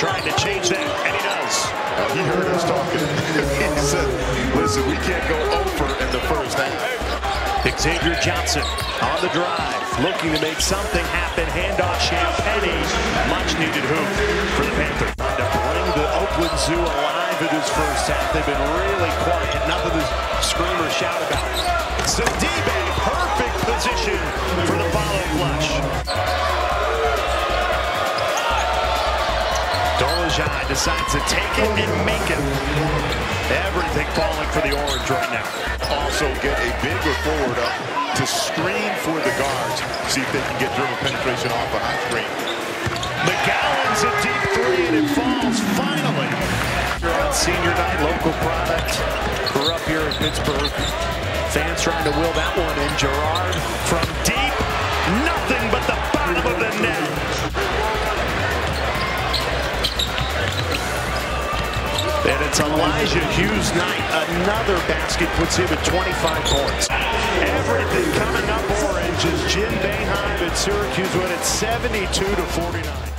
trying to change that, and he does. Uh, he heard us talking. he said, listen, we can't go over in the first half. Xavier Johnson on the drive, looking to make something happen. Handoff Champagnie. Much needed hoop for the Panthers. Trying to bring the Oakland Zoo alive in this first half. They've been really quiet. Nothing to scream or shout about. Dolezaj decides to take it and make it. Everything falling for the Orange right now. Also get a bigger forward up to screen for the guards. See if they can get dribble penetration off a high screen. McGowens a deep three and it falls finally. On senior night, local product. We're up here in Pittsburgh. Fans trying to will that one in. Girard from deep. Nothing but the bottom of the net. And it's Elijah Hughes night. Another basket puts him at 25 points. Everything coming up orange as Jim Boeheim at Syracuse win at 72 to 49.